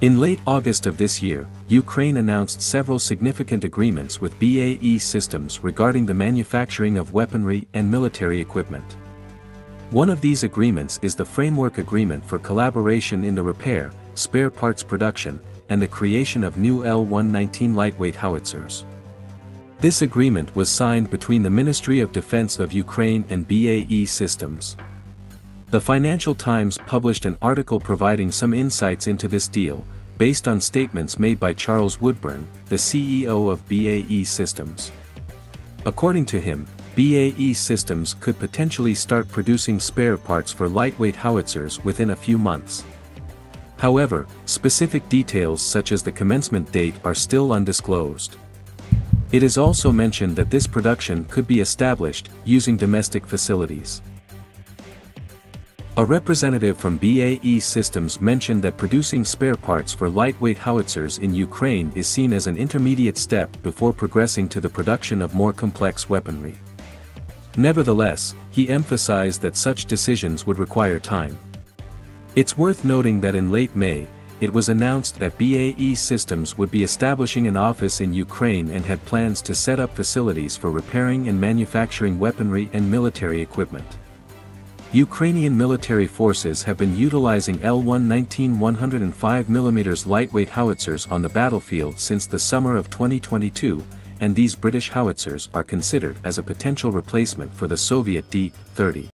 In late August of this year, Ukraine announced several significant agreements with BAE Systems regarding the manufacturing of weaponry and military equipment. One of these agreements is the Framework Agreement for Collaboration in the Repair, Spare Parts Production, and the creation of new L-119 lightweight howitzers. This agreement was signed between the Ministry of Defense of Ukraine and BAE Systems. The Financial Times published an article providing some insights into this deal, based on statements made by Charles Woodburn, the CEO of BAE Systems. According to him, BAE Systems could potentially start producing spare parts for lightweight howitzers within a few months. However, specific details such as the commencement date are still undisclosed. It is also mentioned that this production could be established using domestic facilities. A representative from BAE Systems mentioned that producing spare parts for lightweight howitzers in Ukraine is seen as an intermediate step before progressing to the production of more complex weaponry. Nevertheless, he emphasized that such decisions would require time. It's worth noting that in late May, it was announced that BAE Systems would be establishing an office in Ukraine and had plans to set up facilities for repairing and manufacturing weaponry and military equipment. Ukrainian military forces have been utilizing L-119 105mm lightweight howitzers on the battlefield since the summer of 2022, and these British howitzers are considered as a potential replacement for the Soviet D-30.